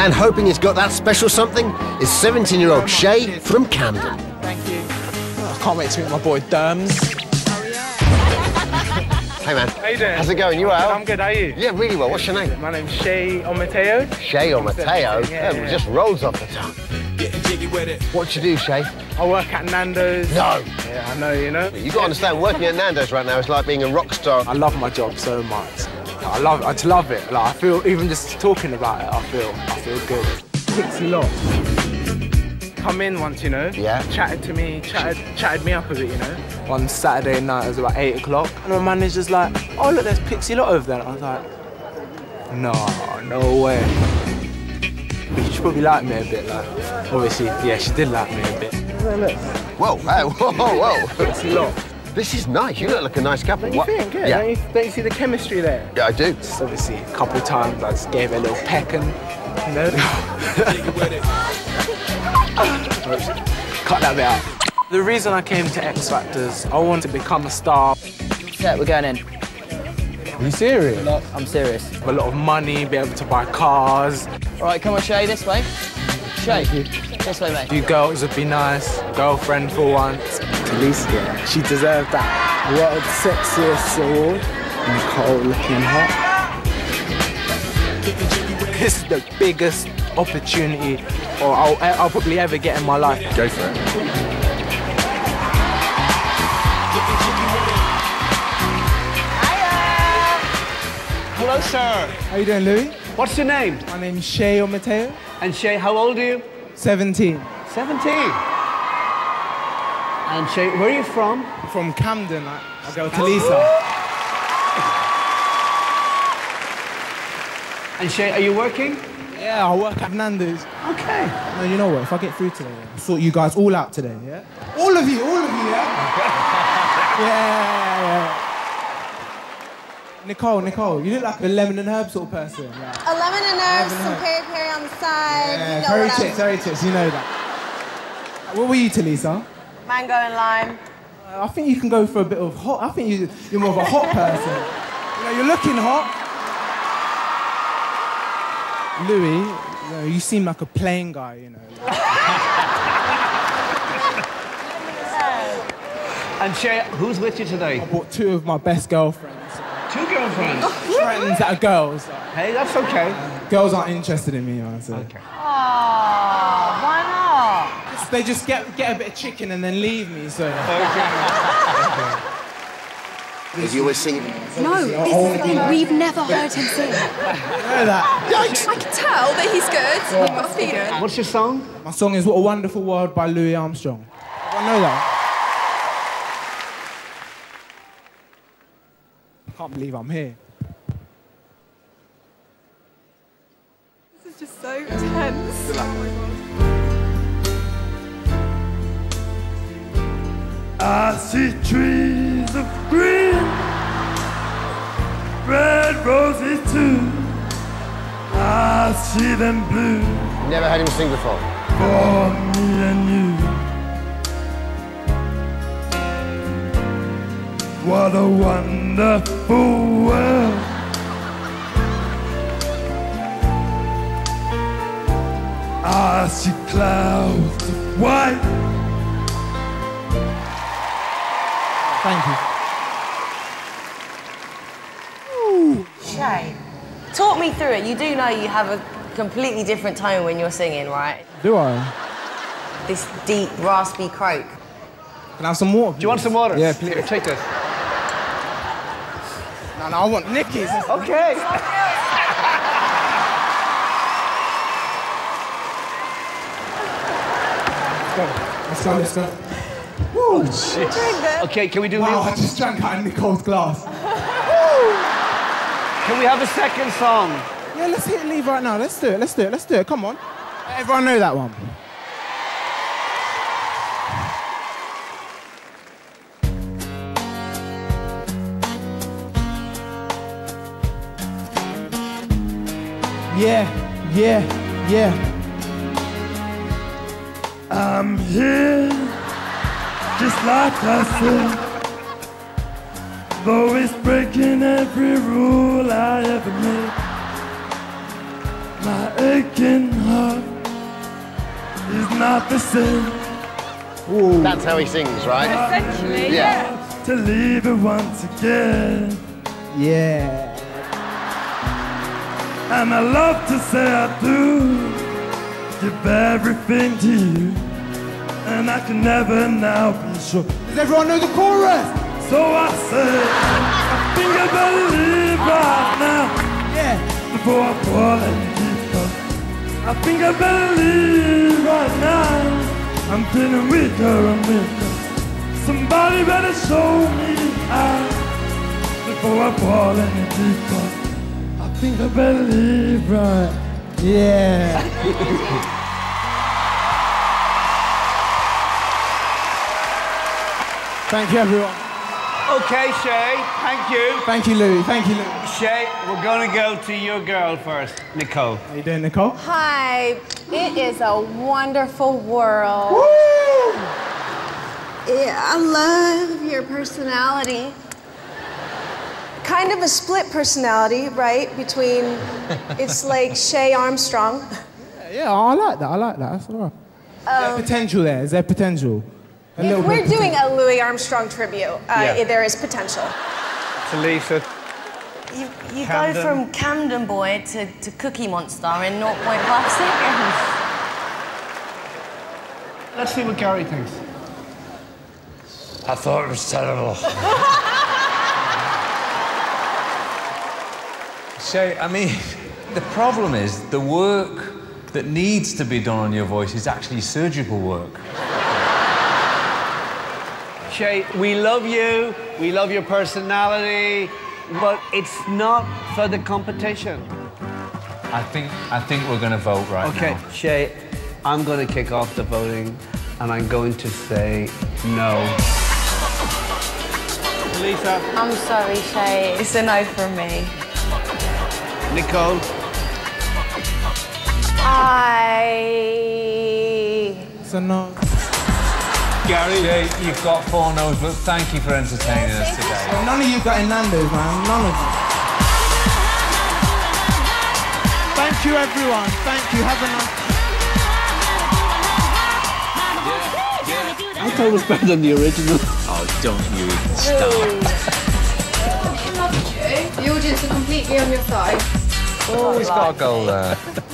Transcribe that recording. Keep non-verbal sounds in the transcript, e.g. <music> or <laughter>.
And hoping he's got that special something is 17-year-old Shay from Camden. Thank you. Oh, I can't wait to meet my boy Derms. <laughs> Hey man. How you doing? How's it going? You well? I'm good. How are you? Yeah, really well. What's your name? My name's Shay Omotayo. Shay Omotayo? Mateo? Yeah, it yeah. just rolls off the tongue. What you do, Shay? I work at Nando's. No. Yeah, I know, you know. You got to understand, working at Nando's right now is like being a rock star. I love my job so much. I love, I just love it. Like I feel, even just talking about it, I feel, I feel good. Pixie Lott. Come in once, you know. Yeah. Chatted to me, chatted, chatted me up a bit, you know. One Saturday night, it was about eight o'clock, and my manager's like, "Oh look, there's Pixie Lott over there." And I was like, "No, no way." But she probably liked me a bit, like obviously, yeah, she did like me a bit. Whoa, hey, <laughs> whoa, whoa. Pixie Lott. This is nice. You look like a nice couple. Don't you What- think? Yeah. Yeah. Don't, you, don't you see the chemistry there? Yeah, I do. Just obviously, a couple of times I just gave her a little peck and, you know, <laughs> cut that bit out. The reason I came to X Factors, I wanted to become a star. Yeah, we're going in. Are you serious? I'm serious. Have a lot of money, be able to buy cars. All right, come on, Shay, this way. Shay, this way, mate. You girls would be nice, girlfriend for once. Alicia, she deserved that. World Sexiest Award. Nicole looking hot. This is the biggest opportunity or I'll, I'll probably ever get in my life. Go for it. Hello, sir. How you doing, Louis? What's your name? My name's Shay Omotayo, And Shay, how old are you? 17. 17. And Shay, where are you from? From Camden, I, I go to Lisa. And Shay, are you working? Yeah, I work at Nando's. Okay. No, you know what? If I get through today, I'll sort you guys all out today, yeah? All of you, all of you, yeah? <laughs> yeah, yeah. Nicole, Nicole, you look like a lemon and herb sort of person. Yeah, A lemon and herbs, Lemon some and peri peri on the side. yeah you know very what chicks, very chicks, you know that. What were you, Tulisa? I'm- Mango and lime. Uh, I think you can go for a bit of hot. I think you, you're more of a hot <laughs> person. You know, you're looking hot. Louis, you, know, you seem like a plain guy, you know. <laughs> And Shay, who's with you today? I brought two of my best girlfriends. Two girlfriends. Friends that are girls. hey, that's okay. Girls aren't interested in me, honestly. Okay. Why not? They just get, get a bit of chicken and then leave me, so. Is you always singing? No, this is the thing. We've never heard him sing. You know that? I can tell that he's good. We've got a feeling. What's your song? My song is What a Wonderful World by Louis Armstrong. I know that. I can't believe I'm here. See trees of green, red roses too. I see them blue Never heard him sing before. for me and you. What a wonderful world. I see clouds of white. Thank you. Shay, talk me through it. You do know you have a completely different tone when you're singing, right? Do I? This deep, raspy croak. Can I have some water? Do you want some water? Yeah, please. Here, take this. No, no, I want Nicky's. Okay. Let's go, let's go. Woo, shit. Okay, can we do Wow, I just drank out of Nicole's glass. Can we have a second song? Yeah, let's hit leave right now. Let's do it, let's do it, let's do it. Come on. Everyone know that one. Yeah, yeah, yeah. I'm here, just like I said. Though it's breaking every rule I ever made. My aching heart is not the same. That's how he sings, right? Essentially, Yeah. To leave it once again. Yeah. And I love to say I do give everything to you. And I can never now be Does everyone know the chorus? So I say, I think I better leave right now Yeah. before I fall any deeper. I think I better leave right now. I'm feeling weaker and weaker. Somebody better show me how before I fall any deeper. I think I better leave right. Yeah. <laughs> Thank you, everyone. Okay, Shay, thank you. Thank you, Louis. Thank you, Louis. Shay, we're going to go to your girl first, Nicole. How you doing, Nicole? Hi, it is a wonderful world. Yeah, I love your personality. Kind of a split personality, right? Between, <laughs> it's like Shay Armstrong. Yeah, yeah, I like that. I like that. That's all right. Is there um, potential there? Is there potential? A If we're doing a Louis Armstrong tribute, uh, Yeah. there is potential. Tulisa. You, you go from Camden Boy to, to Cookie Monster in 0.5 seconds. Let's see what Gary thinks. I thought it was terrible. <laughs> Shay, I mean, <laughs> the problem is the work that needs to be done on your voice is actually surgical work. Shay, we love you, we love your personality, but it's not for the competition. I think I think we're going to vote right Okay, now. Okay, Shay, I'm going to kick off the voting and I'm going to say no. Lisa, I'm sorry, Shay. It's a no from me. Nicole, I. So no. Gary, Shay, you've got four no's, but thank you for entertaining us today. None of you got in Nando's, man. None of you. Thank you, everyone. Thank you. Have a nice. I thought it was better than the original. Oh, don't you even start. Oh, I love you. The audience are completely on your side. Oh, Always got a goal there. <laughs>